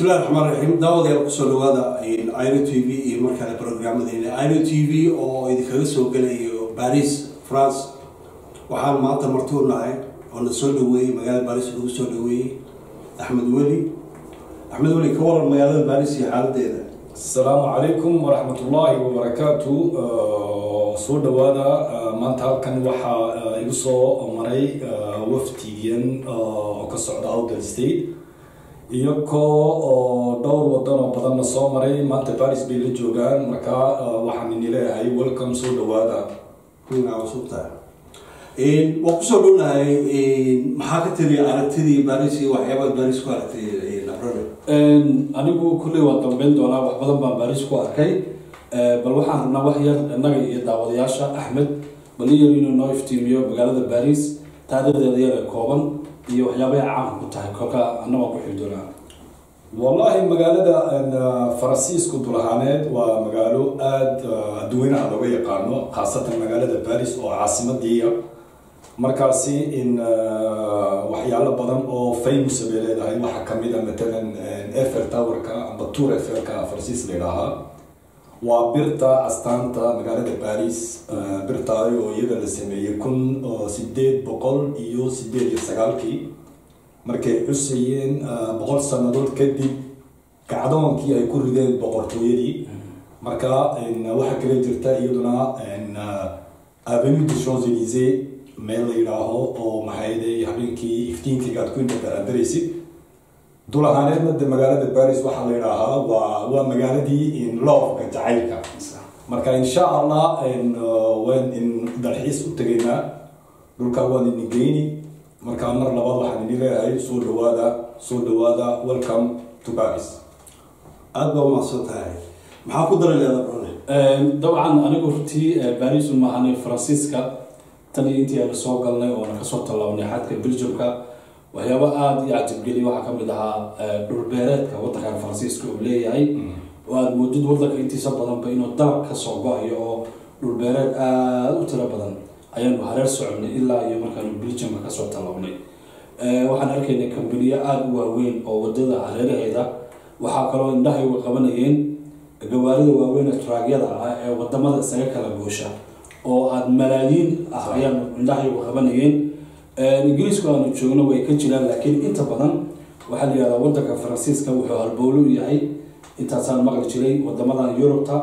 bismillahi raxmaan raxiim daawadayaal ku soo dhawaada iro t v iyo markale programmadeena iro t v oo idinkaga soo gelayo baris france. Waxaan maanta martuu nahay oo na soo dhaweeyey magaalada baris lagu soo dhaweeyey axmed weli. Axmed weli ka waran magaalada baris iyo xaaladeeda. Asalaamu calaykum waraxmat ullaahi wabarakaatu soo dhawaada maanta halkan waxaa igu soo maray waftigan oo ka socda outer state iyagoo oo dhowr wadan oo badanna soo maray. Maanta baris bay la joogaan. Marka waxaan ini leeyahay welcome soo dhawaada waan ku soo dhownahay maxaa ka tiriya aragtidii baris iyo waxyaabaad baris ku aragtay abrone anigu kulley waa dambeyn doonaa wax badan baan baris ku arkay. Bal waxaan rabnaa wax yar innaga iyo daawadayaasha axmed bal iyar inuu noo iftiimiyo magaalada baris taariikhdeeda yar ee kooban iyo waxyaabaha caamka ku tahay kolka annaga ku xigi doonaa. Wallahi magaalada faransiisku dulahaaneed waa magaalo aada adduweynaha looga yaqaano khaasatan magaalada baris oo caasimadiiya markaasi in waxyaalo badan oo famous bay leedahay. Waxaa ka mid a matalan efel towerka amba tour efelka faransiis la yidhaahaa waa birta astaanta magaalada baris birtaay oo iyada la sameeyey kun sideed boqol iyo sideed iyo sagaalkii. Markay xusayeen boqol sanadood kadib kacdoonkii ay ku rideen boqortooyadii. Marka waxaa kala jirta iyaduna avenue de champs élysées meel la yidhaaho oo maxayde habeenkii iftiinkiga aad ku indhadaraandaraysid dul ahaaneedna de magaalada baris waxaa la yidhaahaa waa waa magaaladii loofka jacaylka marka insha allah waan in dalxiis u tegaynaa. Dhulkaa waan ini geyni. Markaa mar labaad waxaan ini leeyahay soo dhawaada soo dhawaada welcome to baris aada baa umahadsan tahay. Maxaa ku dari leeda abrone dabcan anigu runtii baris umaahanay faransiiska tan iyo intii aynu soo galnay oona ka soo tallaabnay xadka belgiumka waxyaaba aada iyo cajabgeliya waxaa ka mid ahaa dhulbeereedka wadankan faransiiska uu leeyahay. Oo aada moodid wadanka intiisa badanba inuu dalab ka soo go'ayo oo dhulbeereed aada u tiro badan. Ayaanu hareer soconay ilaa iyo markaanu belgiumka ka soo tallaabnay. Waxaan arkaynay kambaniyo aada u waaweyn oo waddada hareeraheeda. Waxaa kaloo indhahay uga qabanayeen. Gawaarida waaweyn ee traagyada ah ee waddamada isaga kala goosha oo aada malaayiin ah ayaanu indhahay uga qabanayeen ingiriisku aanu joogno way ka jiraan laakiin inta badan waxaa la yihahdaa wadanka faransiiska wuxuu halbowlo u yahay intaasaan maqli jiray wadamadan yurubta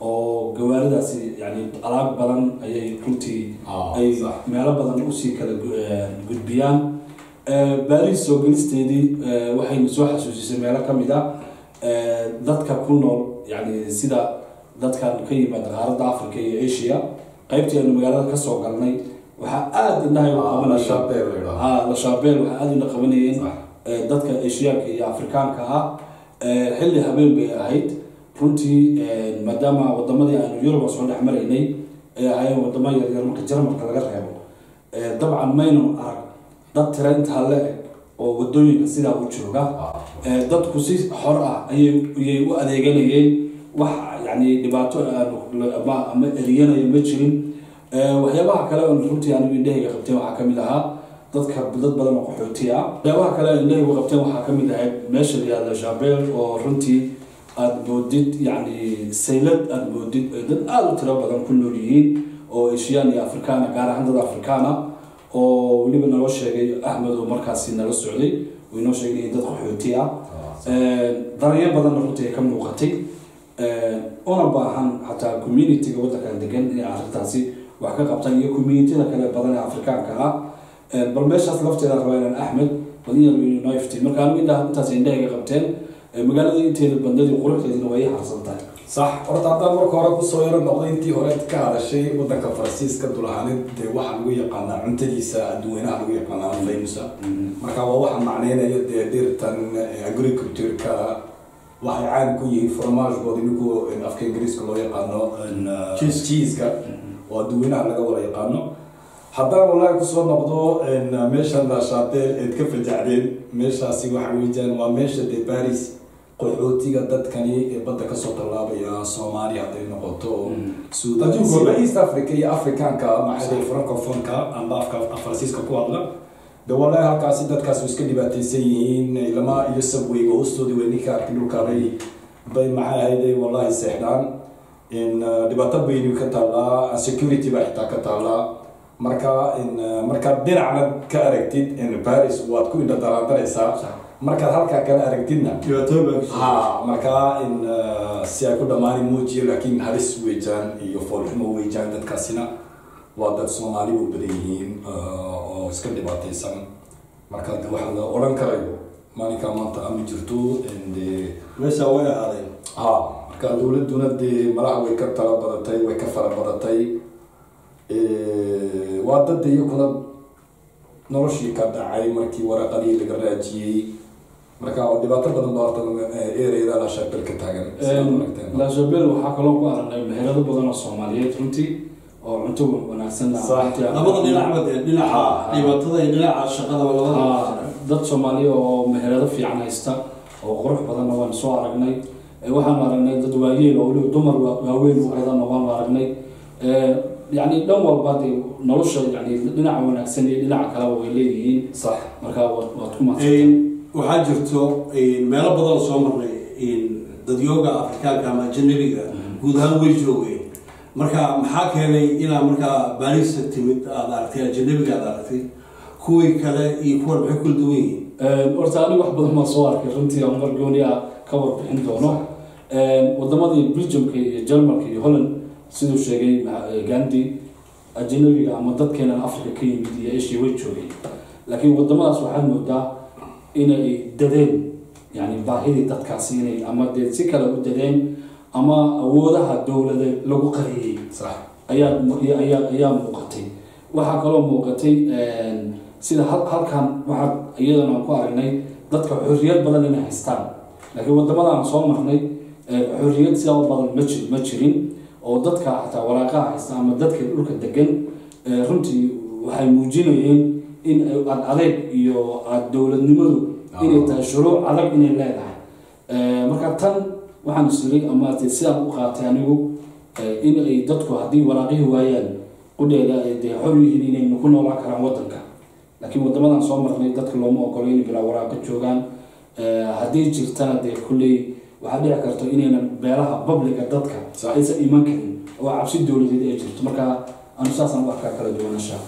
oo gawaaridaasi yani alaab badan ayay runtii ay meelo badan u sii kala gudbiyaan. Baris soo gelisteedii waxaynu soo xasuusisay meelo ka mid a. Dadka ku nool yani sida dadkan ka yimaada qaaradda africa iyo asia qaybtii aynu magaalada ka soo galnay waxaa aada indhahay lashaabeel waxaa aada indha qabanayeen dadka asiyaanka iyo afrikaanka ah xilli habeen bay ahayd. Runtii maadaama wadamadii aanu yuruba soo dhex maraynay ay ahaayeen wadamo yaryar marka jarmalka laga reebo. Dabcan maynan arag dad tira intaa la eg oo waddooyinka sidaa u jooga. Dadku si xor ah ayay u adeeganayeen. Wax yani dhibaato ama eriyanayo ma jirin waxyaabaha kale runtii anigu indhahayga qabteen waxaa ka mid ahaa dadka dad badan oo qaxooti ah waxyaabaha kale indhahaygu qabteen waxaa ka mid ahayd meesha la shabeel oo runtii aada moodid yani saylad aada moodid dad aada u tiro badan ku nool yihiin oo ashiyaan iyo afrikaana gaar ahaan dad afrikaana oo weliba naloo sheegay axmed oo markaasi nala socday uu inoo sheegay dad qaxooti ah daryo badanna runtii ay ka muuqatay. Una baahan xataa communitiga wadankan degan inay arrintaasi wax ka qabtaan iyo communitida kale badan ee afrikaanka ah. Bal meeshaas lafteeda rabaa inaan axmed badiyar inoo iftiin marka anigu indhaha intaas indhahayga qabteen magaalada inteeda bandadii quruxdeedina waa ii harsan tahay. Sax. Horta haddaan marka hore ku soo yaro noqday intii hore ka hadashay wadanka faransiiska dulahaaneed dee waxaa lagu yaqaanaa cuntadiisa adduweynaha lagu yaqaanaa famousa marka waa waxa macneynayo dee dhirtan agricultureka waxay caan ku yihiin formaagooda inigu afka ingiriiska loo yaqaano cheeska oo adduweynaha laga wada yaqaano. Haddaan wallaahi ku soo noqdo meeshan lashaabeel eed ka fajacdeen meeshaasi waxa weyaan waa meesha dee baris qaxootiga dadkani ee badda ka soo tallaabaya soomaaliya hadday noqoto. Suudan east africa iyo africanka maxaa francofonka amba afka faransiiska ku hadla. De wallahi halkaasi dadkaas iska dhibaataysan yihiin lama iyo sabwayga hoostoodii way ninka arkay dhulkaabay bay maxay wallahi seexdaan dhibaato bayni ka taallaa security baa xitaa ka taallaa marka in uh, markaad dhinacna ka aragtid in paris waad ku indhadaraandaraysaa markaad halkaa kala aragtidna ha markaa in uh, si ay ku dhammaani muujiyo laakiin halis weejaan iyo foolxumo weejaan dadkaasina. Waa dad soomaali u badan yihiin uh, oo iska dhibaataysan. Marka de waxa la odhan karayo maalinkaa maanta ama jirto meesha way ahaadeen ha dowladuna dee malaha way ka tala badatay way ka fara badatay waa dad iyakuna noloshii ka dhacay markii waraqadii laga raajiyey. Marka oo dhibaato badan baa horta ereyada la shaabel ka taagan. Laashabel waxaa kaloo ku aragnay meherado badan oo soomaaliyeed runtii oo cunto wanaagsan Sax. labada dhinacba dee dhinaca Ah. dhibaatada iyo dhinaca shaqadaba labada. Ah, dad soomaaliya oo meherado fiican haysta oo qurux badanna waan soo aragnay waxaanu aragnay dad waayeel oo weliba dumar waa- waaweyn u badanna waanu aragnay. Yacni dhan walba dee nolosha yani dhinaca wanaagsan iyo dhinaca kaleba way leeyihiin. Sax. Marka waad ku mahadsantahay. Waxaa jirto meelo badan oo soo marnay dadyooga afrikaanka ama ajanabiga guud ahaan way joogeen. Marka maxaa keenay inaa markaa baarisa timid aad aragtay ajanabiga aad aragtay? Kuwii kale iyo kuwan maxay kula duwan yihiin? Horta aniga wax badan baan soo arkay runtii aan mar gooni ah ka warbixin doono wadamadii belgiumka iyo jarmalka iyo holland siduu sheegay eh, gandhi ajanabiga ama dadkeenan africa ka yimid iyo asia way joogeen. Laakiin wadamadaas waxaad moodaa inay dadeen yani baahidii dadkaasi inay ama dee si kale u dadeen ama awoodaha dowladeed lagu qariyey ayaa muuqatay. Waxaa kaloo muuqatay sida hal- halkan waxaa iyadana aan ku aragnay dadka xorriyad badan inay haystaan. Laakiin wadamadan soo marnay xorriyad sidaa u badan ma jir ma jirin oo dadka xataa waraaqaha haysta ama dadka dhulka degan runtii waxay muujinayeen in ad adeeg iyo ad dowladnimadu inay tahay shuruuc adag inay leedahay. Ee, marka tan waxaan isiri ama dee sidaan u qaatay anigu in ay dadku haddii waraaqihii waayaan qudheeda dee xor yihiin inay ku noolaan karaan wadanka laakiin wadamadan soo marnay dadka looma ogolo inay bilaa waraaqa joogaan. Haddii jirtana dee kulley waxaa dhici karto inaynan beelaha babliga dadka aysan iman karin oo cabsi dowladeed ay jirto. Marka anu saasaan u arkaa kala duwanashaa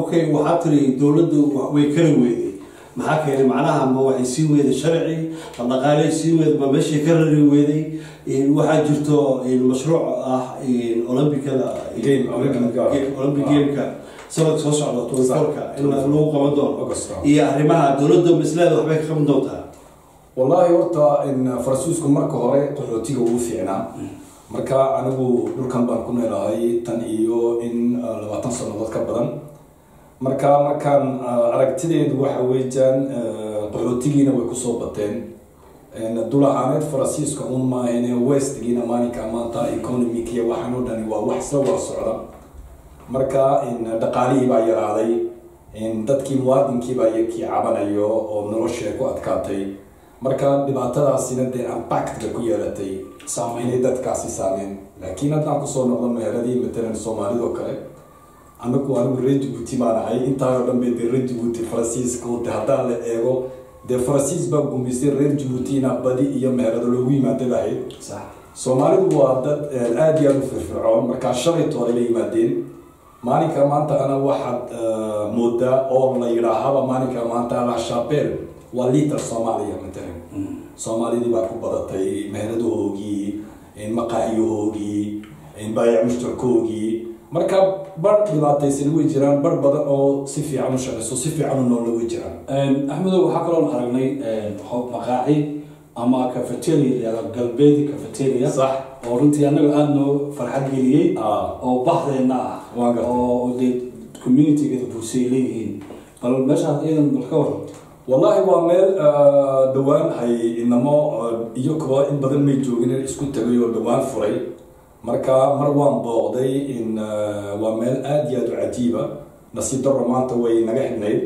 okay waxaa tiri dowladdu wa- way kala weyday maxaa keenay macnaha ma waxay sii weyday sharci ma dhaqaaley sii weyday ma meeshay ka rari weyday waxaa jirto mashruuc ah olombikada Olympic-ga. olympic gameka. Sanadka soo socda tobanforka in la- lagu qaban doono. August. iyo arrimaha dowladda masleeda waxbay ka qaban doontaa wallahi horta faransiisku marka hore qaxootiga ugu fiicnaa marka anigu dhulkan baan ku noolahay tan iyo in uh, labaatan sannadood ka badan. Marka markaan uh, aragtideedu waxa weeyaan qaxootigiina way ku soo bateen. En dul ahaaneed faransiiska un maahine westgiina maalinka maanta economic iyo waxaan oo dhani waa wax isla wada socda. Marka dhaqaalihii baa yaraaday dadkii muwaadinkii baa iyakii cabanayo oo nolosha ku adkaatay marka dhibaatadaasina dee impact bay ku yeelatay inay dadkaasi saameen. Laakiin haddaan ku soo noqdo meheradii matalan soomaalidoo kale anagu anigu reer jibuuti baan ahay intaanoo dhan bay dee reer jibuuti faransiiska de haddaan la eego dee faransiis baa gumaystay reer jibuutina badi iyo meherado loogu yimaada lahayd. Sax. Soomaalidu waa dad eh, aad iyo aad u firfircoon. Markaa shalaytooda la yimaadeen. Maalinka maanta ana waxaad eh, moodaa oo la yidhaahaba maalinka maanta chapel waa liitar soomaaliya matalan soomaalidii baa ku badatay meheradahoogii maqaa'iyahoogii baayac mushtarkoogii marka bar dhibaataysan way jiraan bar badan oo si fiican u shaqayso si fiican u noola way jiraan. Axmedow waxaa kaloo aragnay maqaaxi ama cafeteria la galbeedi cafeteria. Sax. Oo runtii annaga aada noo farxad geliyey. Ah. Oo bahdeenna ah. Oo dee communitygeeda bulshay leeyihiin. Bal meeshaas iyadan bal ka waran wallahi waa meel ah, dhowaan hay inamo ah, iyo kuwa in badan may joogin in isku tagay oo dhowaan furay. Marka mar waan booqday in ah, waa meel aad iyo aad u cajiiba nasiib darro maanta way naga xidhnayd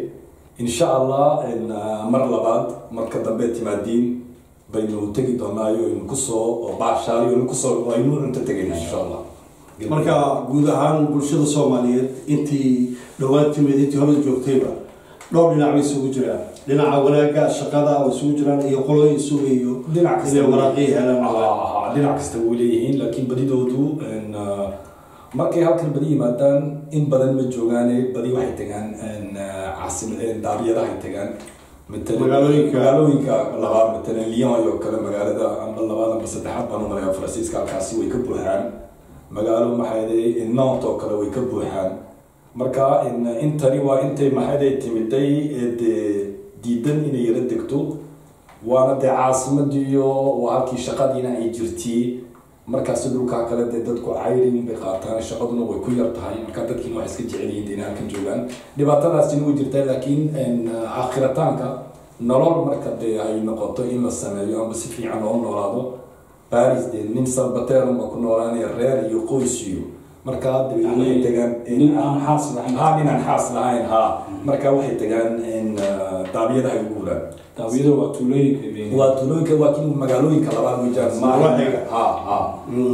insha allah ah, mar labaad marka dambe timaadiin baynu tegi doonaayo in ku soo baashaaliyo in ku soo aynu cunto tegayna insha allah. Marka guud ahaan bulshada soomaaliyeed intii dhowaan timid intii hore joogtayba dhowr dhinac bay isugu jiraan. Dhinaca wanaagga shaqada way isugu jiraan iyo qolooyin sugayo inay waraaqii helaan. Dhinac kasta way leeyihiin laakiin badidoodu ah, markay halkan badi yimaadaan in badan ma joogaane badi waxay tagaan ah, daariyadahay tagaan. Magaalooyinka. labaad matalan lyon oo kale magaalada amba labaad amba saddexaad baan umaleeya faransiiska halkaasi way ka buuxaan. Magaalo maxayday nont oo kale way ka buuxaan marka in- intani waa intay maxayday timiday ee dee diidan inay yara degto? Waana dee caasimadiiyo waa halkii shaqadiina ay jirtay markaasi dhulkaa kale dee dadku cayrin bay qaataan shaqaduna way ku yar tahay. Marka dadkiina waxay iska jecel yihiin inay halkan joogaan. Dhibaatadaasina way jirtaa laakiin aakhirataanka nolol marka dee ay noqoto in la sameeyo amba si fiican loo noolaado baris dee nin salbateeran baa ku noolaanaya reer iyo qoys iyo marka waxay tagaan xaas lahayn. Ha ninaan xaas lahayn ha marka waxay tagaan in daabiyada ay guuraan. Daawiyada waa tuulooyinka been waa tuulooyinka waa kii magaalooyinka labaad wejaan maahan Waaxiga. ha ha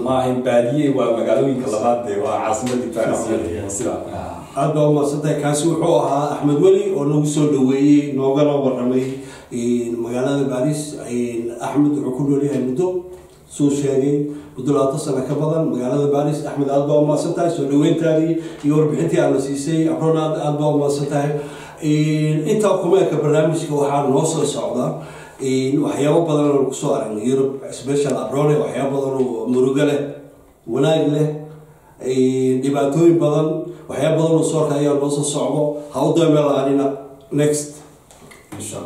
maahan baadiye waa magaalooyinka labaad dee waa caasimadii parisiyada sida aad baa umaadsantahay kaasi wuxuu ahaa axmed weli oo nagu soo dhaweeyey noogana waramay magaalada baris axmed wuxuu ku noolyahay muddo suu sheegay labaatan sano ka badan magaalada baris axmed aad baa umaadsan tahay soo dhaweyntaadii iyo warbixintii aadna siisay abrona aad baa umaadsan tahay intaa kumeelka barnaamijka waxaa noo soo socda waxyaabo badan oo ku soo aragnay yurub special abrone badan oo murugo leh wanaag leh dhibaatooyin badan waxyaaba badan oo soorka ayaa noo soo socdo ha u dambeelaanina next. Insha